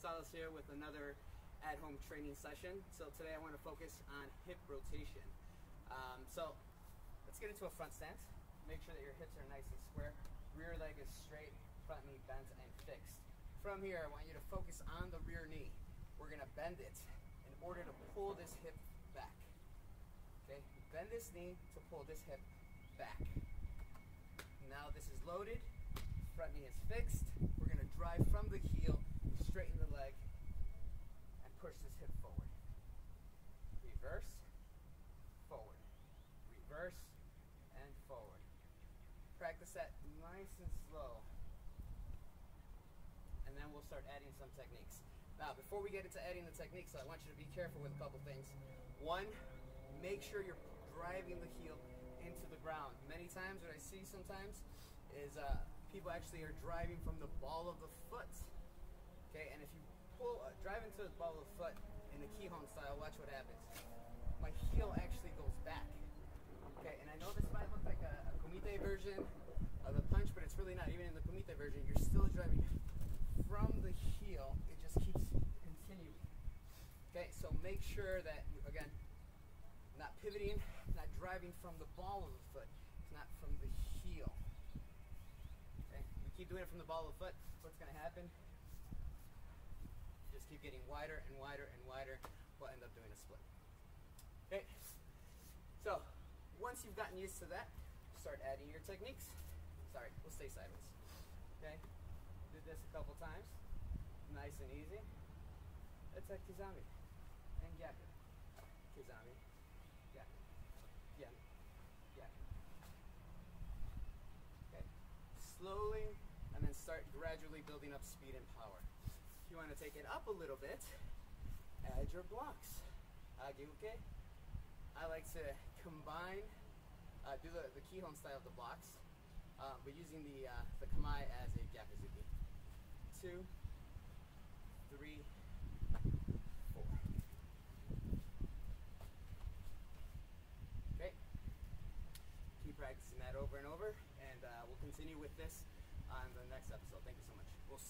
Salas here with another at-home training session. So today I want to focus on hip rotation. Um, so let's get into a front stance. Make sure that your hips are nice and square. Rear leg is straight, front knee bent and fixed. From here, I want you to focus on the rear knee. We're gonna bend it in order to pull this hip back. Okay, bend this knee to pull this hip back. Now this is loaded, front knee is fixed. We're gonna drive from the heel, straighten the leg, and push this hip forward. Reverse, forward. Reverse, and forward. Practice that nice and slow. And then we'll start adding some techniques. Now, before we get into adding the techniques, I want you to be careful with a couple things. One, make sure you're driving the heel into the ground. Many times, what I see sometimes is uh, people actually are driving from the ball of the foot. Okay, and if you pull, uh, drive into the ball of the foot in the Kihon style, watch what happens. My heel actually goes back. Okay, and I know this might look like a, a kumite version of the punch, but it's really not. Even in the kumite version, you're still driving from the heel. It just keeps continuing. Okay, so make sure that, you, again, not pivoting, not driving from the ball of the foot. It's not from the heel. Okay, we keep doing it from the ball of the foot. What's going to happen? Keep getting wider and wider and wider. We'll end up doing a split. Okay, so once you've gotten used to that, start adding your techniques. Sorry, we'll stay sideways. Okay, did this a couple times. Nice and easy. It's like Kizami and Gyaku. Kizami, Gyaku, Gyaku, Gyaku. Okay, slowly and then start gradually building up speed and power. You want to take it up a little bit, add your blocks. Ageuke. I like to combine, uh, do the, the Kihon style of the blocks, uh, but using the, uh, the Kamae as a Gyakuzuki. Two, three, four. Okay. Keep practicing that over and over, and uh, we'll continue with this on the next episode. Thank you so much. We'll